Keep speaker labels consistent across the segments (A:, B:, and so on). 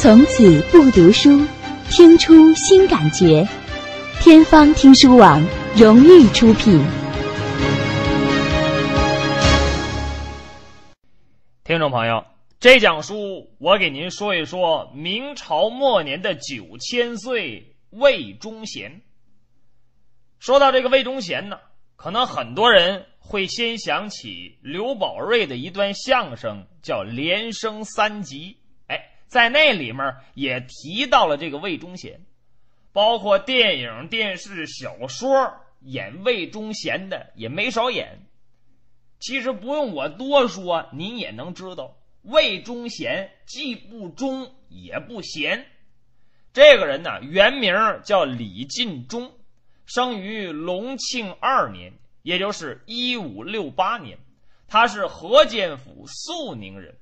A: 从此不读书，听出新感觉。天方听书网荣誉出品。
B: 听众朋友，这讲书我给您说一说明朝末年的九千岁魏忠贤。说到这个魏忠贤呢，可能很多人会先想起刘宝瑞的一段相声，叫《连升三级》。在那里面也提到了这个魏忠贤，包括电影、电视、小说演魏忠贤的也没少演。其实不用我多说，您也能知道，魏忠贤既不忠也不贤。这个人呢，原名叫李进忠，生于隆庆二年，也就是一五六八年，他是河间府肃宁人。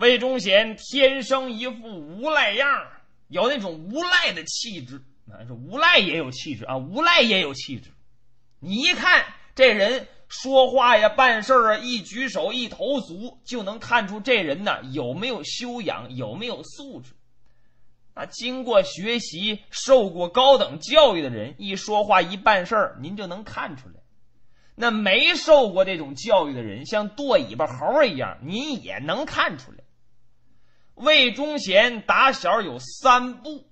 B: 魏忠贤天生一副无赖样有那种无赖的气质。啊，说无赖也有气质啊，无赖也有气质。你一看这人说话呀、办事啊，一举手一投足，就能看出这人呢有没有修养，有没有素质。啊，经过学习、受过高等教育的人，一说话、一办事儿，您就能看出来。那没受过这种教育的人，像剁尾巴猴一样，您也能看出来。魏忠贤打小有三不：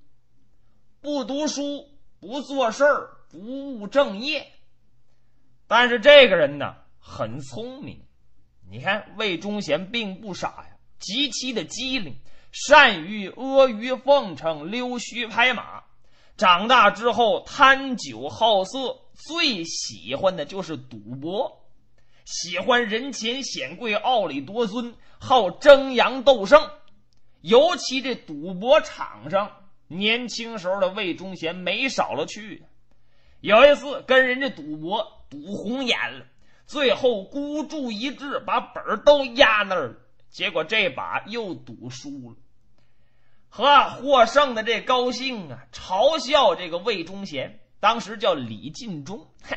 B: 不读书、不做事儿、不务正业。但是这个人呢，很聪明。你看，魏忠贤并不傻呀，极其的机灵，善于阿谀奉承、溜须拍马。长大之后，贪酒好色，最喜欢的就是赌博，喜欢人前显贵、傲里夺尊，好争阳斗胜。尤其这赌博场上，年轻时候的魏忠贤没少了去。有一次跟人家赌博，赌红眼了，最后孤注一掷，把本都压那儿了。结果这把又赌输了，呵，获胜的这高兴啊，嘲笑这个魏忠贤，当时叫李进忠。嘿，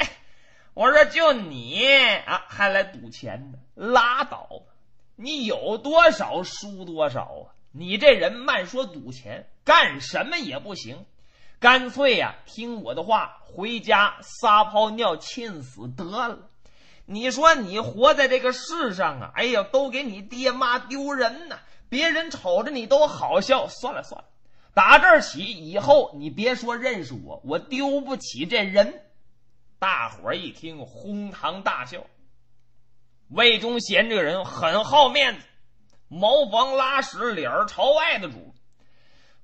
B: 我说就你啊，还来赌钱呢？拉倒吧，你有多少输多少啊！你这人慢说赌钱，干什么也不行，干脆呀听我的话，回家撒泡尿浸死得了。你说你活在这个世上啊，哎呀，都给你爹妈丢人呐！别人瞅着你都好笑。算了算了，打这儿起以后，你别说认识我，我丢不起这人。大伙儿一听，哄堂大笑。魏忠贤这个人很好面子。茅房拉屎，脸朝外的主，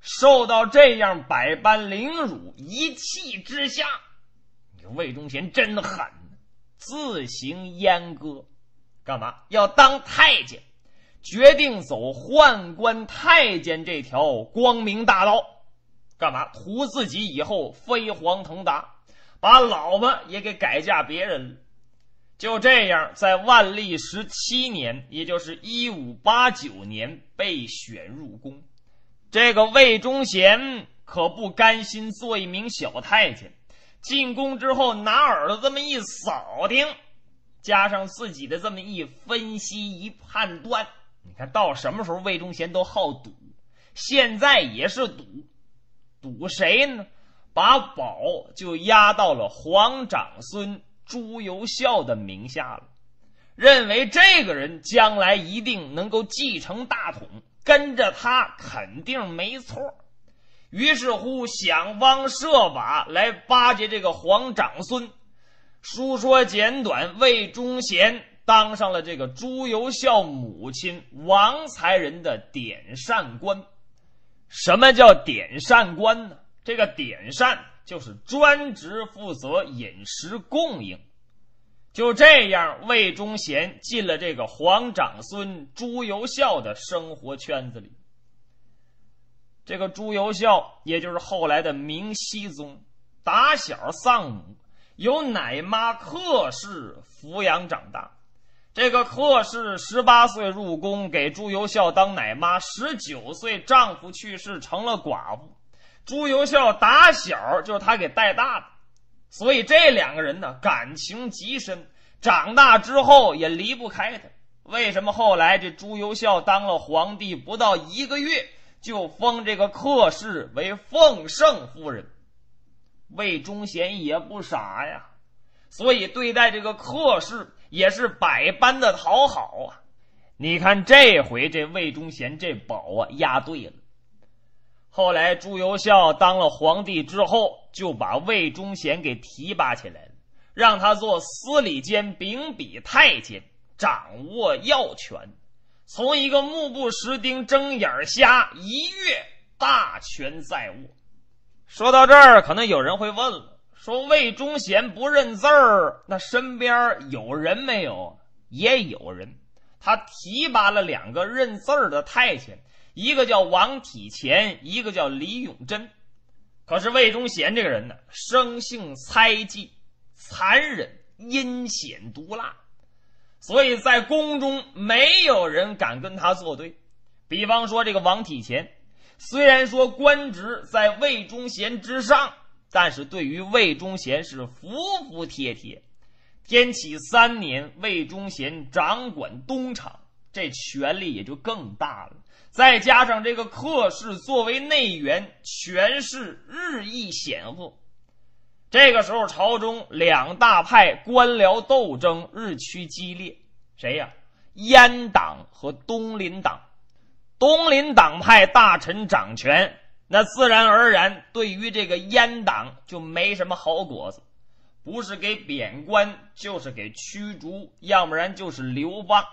B: 受到这样百般凌辱，一气之下，魏忠贤真狠，自行阉割，干嘛要当太监？决定走宦官太监这条光明大道，干嘛图自己以后飞黄腾达，把老婆也给改嫁别人了。就这样，在万历十七年，也就是一五八九年，被选入宫。这个魏忠贤可不甘心做一名小太监，进宫之后拿耳朵这么一扫听，加上自己的这么一分析一判断，你看到什么时候魏忠贤都好赌，现在也是赌，赌谁呢？把宝就押到了皇长孙。朱由校的名下了，认为这个人将来一定能够继承大统，跟着他肯定没错。于是乎，想方设法来巴结这个皇长孙。书说简短，魏忠贤当上了这个朱由校母亲王才人的典善官。什么叫典善官呢？这个典善。就是专职负责饮食供应，就这样，魏忠贤进了这个皇长孙朱由校的生活圈子里。这个朱由校，也就是后来的明熹宗，打小丧母，由奶妈客氏抚养长大。这个客氏十八岁入宫给朱由校当奶妈，十九岁丈夫去世，成了寡妇。朱由校打小就是他给带大的，所以这两个人呢感情极深，长大之后也离不开他。为什么后来这朱由校当了皇帝不到一个月，就封这个客氏为奉圣夫人。魏忠贤也不傻呀，所以对待这个客氏也是百般的讨好啊。你看这回这魏忠贤这宝啊押对了。后来朱由校当了皇帝之后，就把魏忠贤给提拔起来了，让他做司礼监秉笔太监，掌握要权。从一个目不识丁、睁眼瞎，一跃大权在握。说到这儿，可能有人会问了：说魏忠贤不认字儿，那身边有人没有？也有人，他提拔了两个认字儿的太监，一个叫王体乾，一个叫李永贞。可是魏忠贤这个人呢，生性猜忌、残忍、阴险、毒辣，所以在宫中没有人敢跟他作对。比方说这个王体乾。虽然说官职在魏忠贤之上，但是对于魏忠贤是服服帖帖。天启三年，魏忠贤掌管东厂，这权力也就更大了。再加上这个客氏作为内援，权势日益显赫。这个时候，朝中两大派官僚斗争日趋激烈。谁呀？阉党和东林党。东林党派大臣掌权，那自然而然对于这个阉党就没什么好果子，不是给贬官，就是给驱逐，要不然就是流放。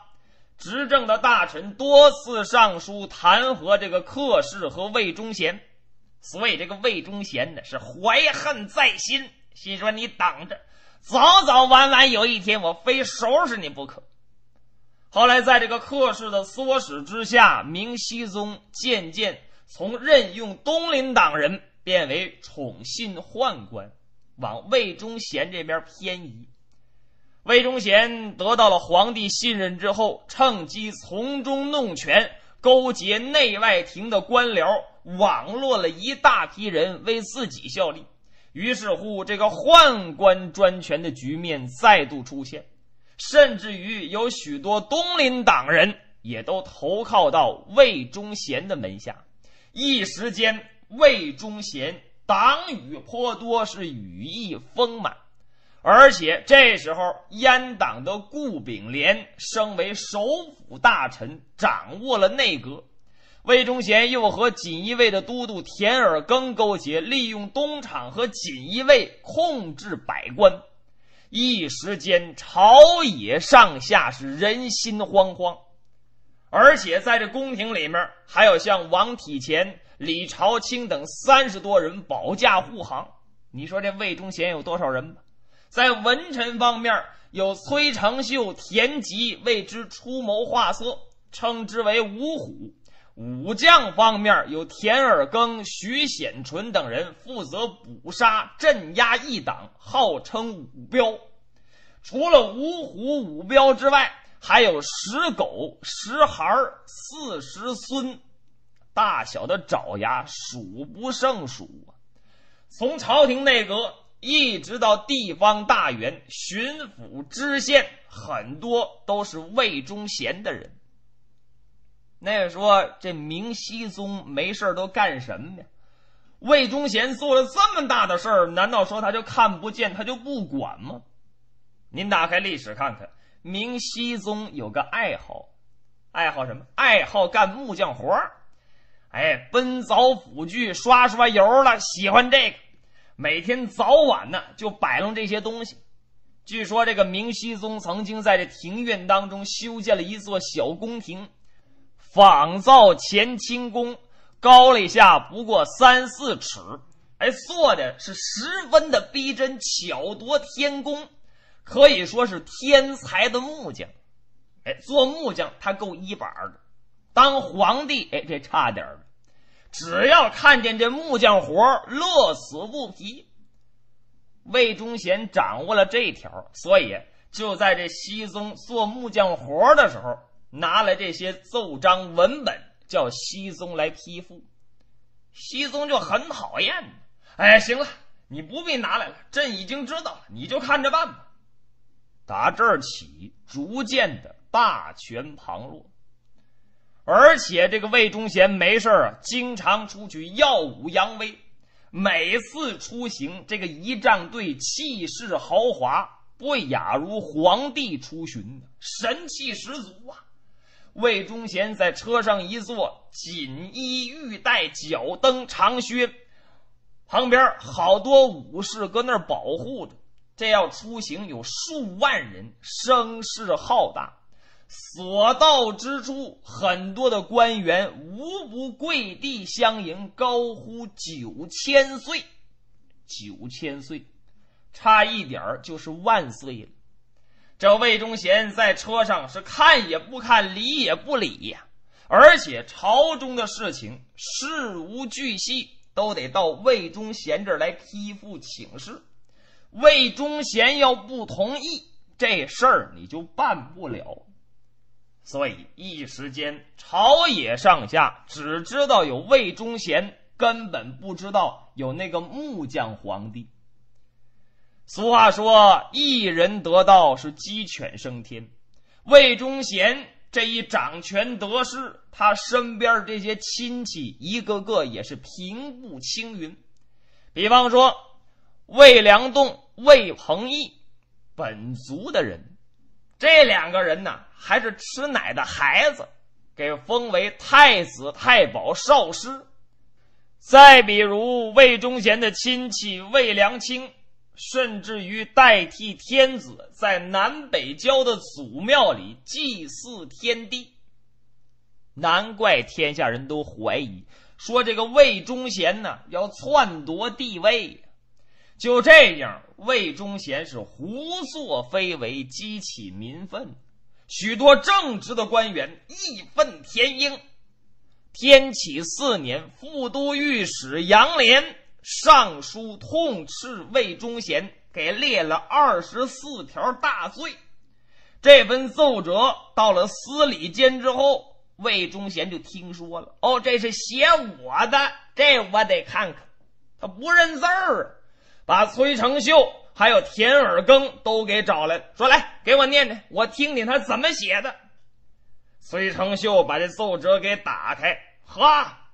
B: 执政的大臣多次上书弹劾这个客氏和魏忠贤，所以这个魏忠贤呢是怀恨在心，心说你等着，早早晚晚有一天我非收拾你不可。后来，在这个客氏的唆使之下，明熹宗渐渐从任用东林党人变为宠信宦官，往魏忠贤这边偏移。魏忠贤得到了皇帝信任之后，趁机从中弄权，勾结内外廷的官僚，网络了一大批人为自己效力。于是乎，这个宦官专权的局面再度出现。甚至于有许多东林党人也都投靠到魏忠贤的门下，一时间魏忠贤党羽颇多，是羽翼丰满。而且这时候，阉党的顾炳连升为首辅大臣，掌握了内阁。魏忠贤又和锦衣卫的都督田尔庚勾结，利用东厂和锦衣卫控制百官。一时间，朝野上下是人心惶惶，而且在这宫廷里面，还有像王体乾、李朝清等三十多人保驾护航。你说这魏忠贤有多少人吧？在文臣方面，有崔成秀、田吉为之出谋划策，称之为五虎。武将方面有田尔庚、徐显纯等人负责捕杀、镇压异党，号称五彪。除了五虎、五彪之外，还有十狗、十孩四十孙，大小的爪牙数不胜数啊！从朝廷内阁一直到地方大员、巡抚、知县，很多都是魏忠贤的人。那说这明熹宗没事都干什么呀？魏忠贤做了这么大的事儿，难道说他就看不见，他就不管吗？您打开历史看看，明熹宗有个爱好，爱好什么？爱好干木匠活哎，奔凿斧锯、刷刷油了，喜欢这个。每天早晚呢，就摆弄这些东西。据说这个明熹宗曾经在这庭院当中修建了一座小宫廷。仿造乾清宫，高了一下不过三四尺，哎，做的是十分的逼真，巧夺天工，可以说是天才的木匠。哎，做木匠他够一板的，当皇帝哎，这差点儿。只要看见这木匠活乐此不疲。魏忠贤掌握了这条，所以就在这熹宗做木匠活的时候。拿来这些奏章文本，叫熹宗来批复。熹宗就很讨厌。哎，行了，你不必拿来了，朕已经知道了，你就看着办吧。打这儿起，逐渐的大权旁落。而且这个魏忠贤没事啊，经常出去耀武扬威，每次出行，这个仪仗队气势豪华，不亚如皇帝出巡，神气十足啊！魏忠贤在车上一坐，锦衣玉带，脚蹬长靴，旁边好多武士搁那儿保护着。这要出行，有数万人，声势浩大。所到之处，很多的官员无不跪地相迎，高呼“九千岁”。九千岁，差一点就是万岁了。这魏忠贤在车上是看也不看，理也不理呀。而且朝中的事情，事无巨细，都得到魏忠贤这儿来批复请示。魏忠贤要不同意，这事儿你就办不了。所以一时间，朝野上下只知道有魏忠贤，根本不知道有那个木匠皇帝。俗话说：“一人得道是鸡犬升天。”魏忠贤这一掌权得势，他身边这些亲戚一个个也是平步青云。比方说，魏良栋、魏鹏毅，本族的人。这两个人呢，还是吃奶的孩子，给封为太子太保少师。再比如魏忠贤的亲戚魏良卿，甚至于代替天子在南北郊的祖庙里祭祀天地。难怪天下人都怀疑，说这个魏忠贤呢要篡夺帝位。就这样，魏忠贤是胡作非为，激起民愤，许多正直的官员义愤填膺。天启四年，副都御史杨涟上书痛斥魏忠贤，给列了二十四条大罪。这份奏折到了司礼监之后，魏忠贤就听说了，哦，这是写我的，这我得看看。他不认字儿。把崔成秀还有田尔庚都给找来，说：“来给我念念，我听听他怎么写的。”崔成秀把这奏折给打开，哈，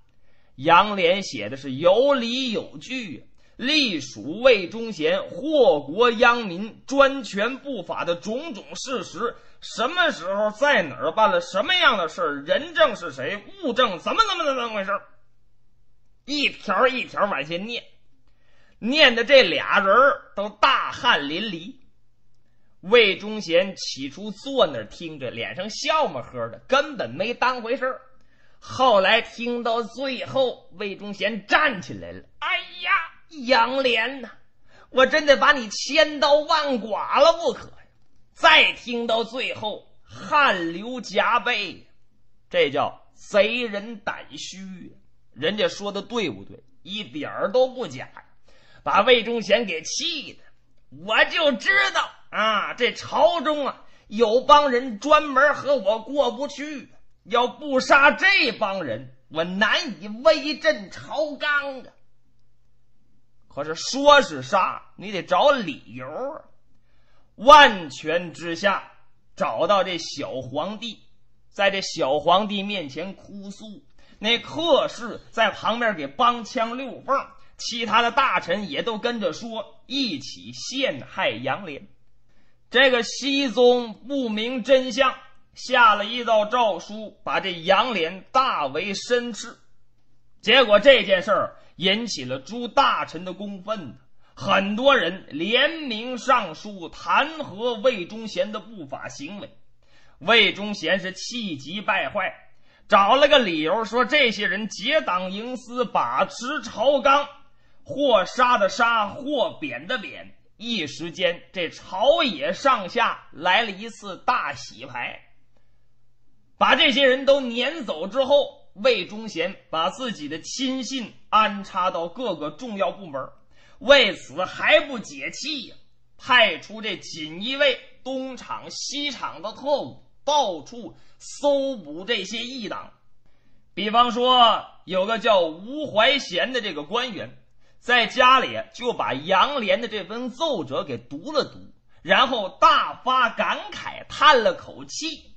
B: 杨涟写的是有理有据，隶属魏忠贤祸国殃民、专权不法的种种事实，什么时候在哪儿办了什么样的事，人证是谁，物证怎么怎么怎么回事一条一条往下念。念的这俩人都大汗淋漓。魏忠贤起初坐那儿听着，脸上笑么呵的，根本没当回事后来听到最后，魏忠贤站起来了：“哎呀，杨莲呐，我真得把你千刀万剐了不可呀！”再听到最后，汗流浃背，这叫贼人胆虚。人家说的对不对？一点儿都不假。把魏忠贤给气的，我就知道啊，这朝中啊有帮人专门和我过不去，要不杀这帮人，我难以威震朝纲啊。可是说是杀，你得找理由啊。万全之下，找到这小皇帝，在这小皇帝面前哭诉，那客氏在旁边给帮腔溜缝。其他的大臣也都跟着说，一起陷害杨连。这个熹宗不明真相，下了一道诏书，把这杨连大为申斥。结果这件事儿引起了诸大臣的公愤，很多人联名上书弹劾魏忠贤的不法行为。魏忠贤是气急败坏，找了个理由说这些人结党营私，把持朝纲。或杀的杀，或贬的贬，一时间这朝野上下来了一次大洗牌。把这些人都撵走之后，魏忠贤把自己的亲信安插到各个重要部门，为此还不解气呀，派出这锦衣卫东厂西厂的特务到处搜捕这些异党。比方说，有个叫吴怀贤的这个官员。在家里就把杨涟的这份奏折给读了读，然后大发感慨，叹了口气。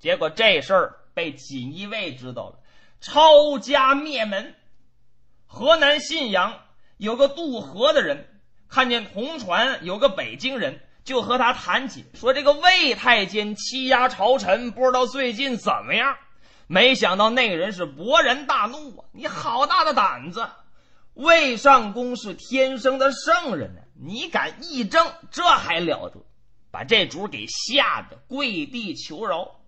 B: 结果这事儿被锦衣卫知道了，抄家灭门。河南信阳有个渡河的人，看见同船有个北京人，就和他谈起，说这个魏太监欺压朝臣，不知道最近怎么样。没想到那个人是勃然大怒啊！你好大的胆子！魏尚公是天生的圣人呢，你敢议政，这还了得！把这主给吓得跪地求饶。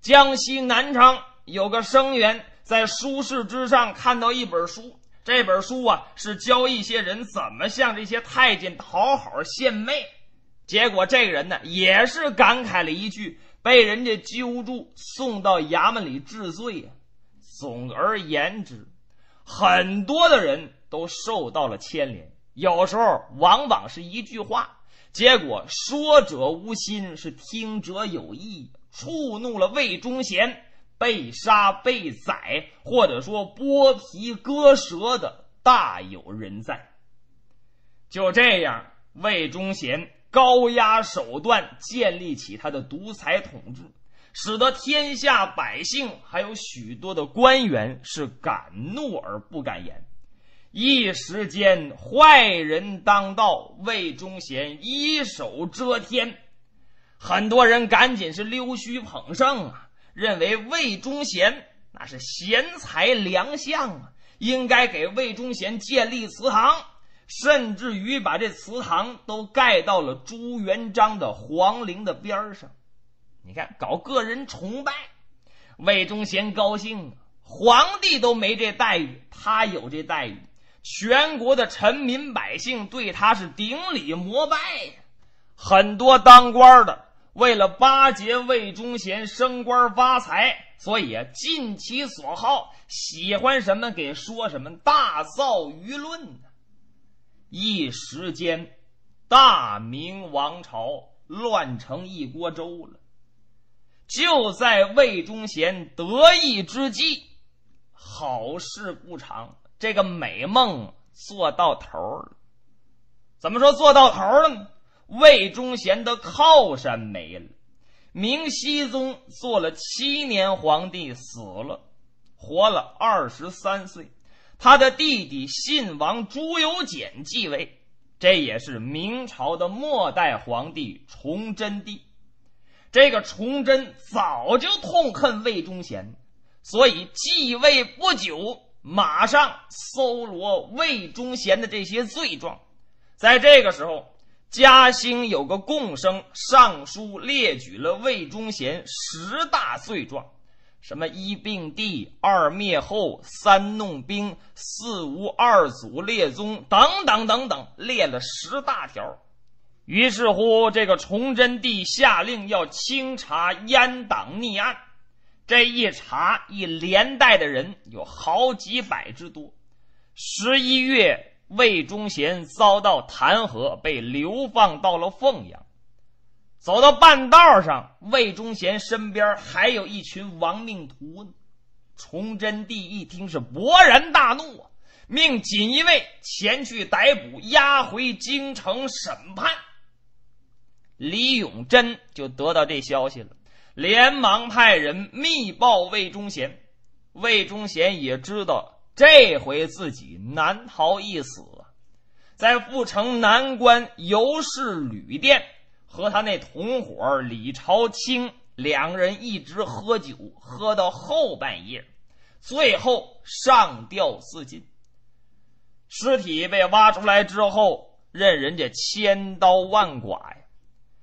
B: 江西南昌有个生员在书市之上看到一本书，这本书啊是教一些人怎么向这些太监讨好献媚。结果这个人呢也是感慨了一句，被人家揪住送到衙门里治罪呀。总而言之，很多的人都受到了牵连，有时候往往是一句话。结果说者无心，是听者有意，触怒了魏忠贤，被杀被宰，或者说剥皮割舌的大有人在。就这样，魏忠贤高压手段建立起他的独裁统治，使得天下百姓还有许多的官员是敢怒而不敢言。一时间，坏人当道，魏忠贤一手遮天，很多人赶紧是溜须捧圣啊，认为魏忠贤那是贤才良相啊，应该给魏忠贤建立祠堂，甚至于把这祠堂都盖到了朱元璋的皇陵的边上。你看，搞个人崇拜，魏忠贤高兴啊，皇帝都没这待遇，他有这待遇。全国的臣民百姓对他是顶礼膜拜呀，很多当官的为了巴结魏忠贤升官发财，所以啊尽其所好，喜欢什么给说什么，大造舆论一时间，大明王朝乱成一锅粥了。就在魏忠贤得意之际，好事不长。这个美梦做到头了，怎么说做到头了呢？魏忠贤的靠山没了，明熹宗做了七年皇帝，死了，活了二十三岁，他的弟弟信王朱由检继位，这也是明朝的末代皇帝崇祯帝。这个崇祯早就痛恨魏忠贤，所以继位不久。马上搜罗魏忠贤的这些罪状，在这个时候，嘉兴有个贡生上书列举了魏忠贤十大罪状，什么一并帝、二灭后、三弄兵、四无二祖列宗等等等等，列了十大条。于是乎，这个崇祯帝下令要清查阉党逆案。这一查，一连带的人有好几百之多。十一月，魏忠贤遭到弹劾，被流放到了凤阳。走到半道上，魏忠贤身边还有一群亡命徒呢。崇祯帝一听是勃然大怒啊，命锦衣卫前去逮捕，押回京城审判。李永贞就得到这消息了。连忙派人密报魏忠贤，魏忠贤也知道这回自己难逃一死，在阜城南关尤氏旅店和他那同伙李朝清两人一直喝酒，喝到后半夜，最后上吊自尽。尸体被挖出来之后，任人家千刀万剐呀。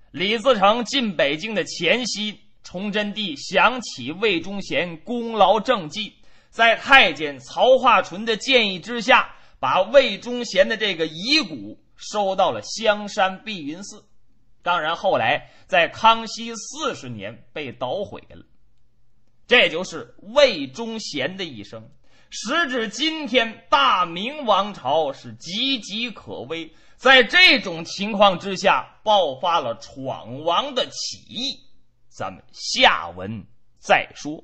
B: 李自成进北京的前夕。崇祯帝想起魏忠贤功劳政绩，在太监曹化淳的建议之下，把魏忠贤的这个遗骨收到了香山碧云寺。当然，后来在康熙四十年被捣毁了。这就是魏忠贤的一生。时至今天，大明王朝是岌岌可危。在这种情况之下，爆发了闯王的起义。咱们下文再说。